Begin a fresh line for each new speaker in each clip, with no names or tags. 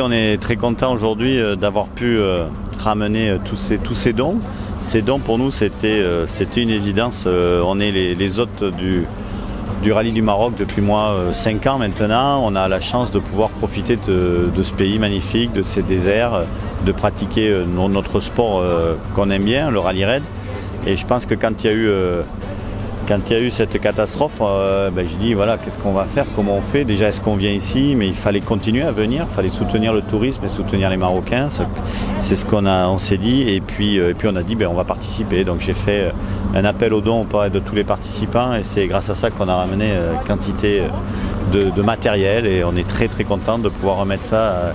On est très content aujourd'hui euh, d'avoir pu euh, ramener euh, tous ces, tous ces dons. Ces dons pour nous c'était c'était une évidence. On est les, les hôtes du, du rallye du Maroc depuis moi 5 ans maintenant. On a la chance de pouvoir profiter de, de, ce pays magnifique, de ces déserts, de pratiquer notre sport qu'on aime bien, le rallye raid. Et je pense que quand il y a eu quand il y a eu cette catastrophe, euh, ben, je dis voilà, qu'est-ce qu'on va faire, comment on fait? Déjà, est-ce qu'on vient ici? Mais il fallait continuer à venir, il fallait soutenir le tourisme et soutenir les Marocains. C'est ce qu'on on s'est dit. Et puis, euh, et puis on a dit, ben, on va participer. Donc j'ai fait euh, un appel aux dons auprès de tous les participants et c'est grâce à ça qu'on a ramené quantité de, de, matériel et on est très très content de pouvoir remettre ça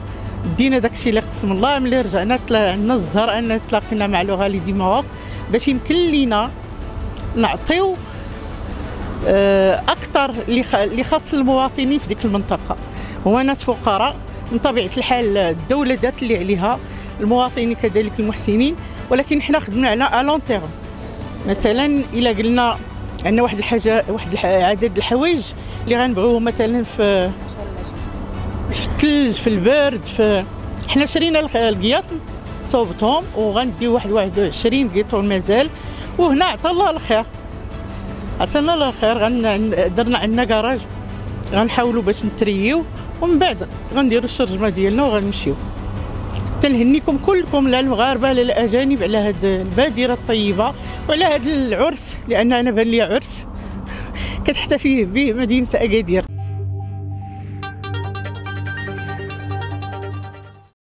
دينا داكشي اللي قسم الله ملي رجعنا عندنا الزهر ان تلاقينا مع لو غالي دي مواق باش يمكن لينا نعطيو أكثر اللي خاص المواطنين في ديك المنطقة. هو ناس فقراء من طبيعة الحال الدولة دارت اللي عليها المواطنين كذلك المحسنين ولكن حنا خدمنا على الون تيرم مثلا إلا قلنا عندنا واحد الحاجة واحد عدد الحوايج اللي غنبغيو مثلا في في الثلج في البرد في حنا شرينا القياط صوبتهم وغندي واحد 21 قيطون مازال. وهنا عطى الله الخير. عطانا الله الخير. درنا عندنا كراج غنحاولوا باش نتريو ومن بعد غنديروا الشرجمة ديالنا وغنمشيو. تنهنيكم كلكم لا المغاربة لا الأجانب على هذه البادرة الطيبة وعلى هذا العرس لأن أنا بان لي عرس. كتحتفي به مدينة أكادير.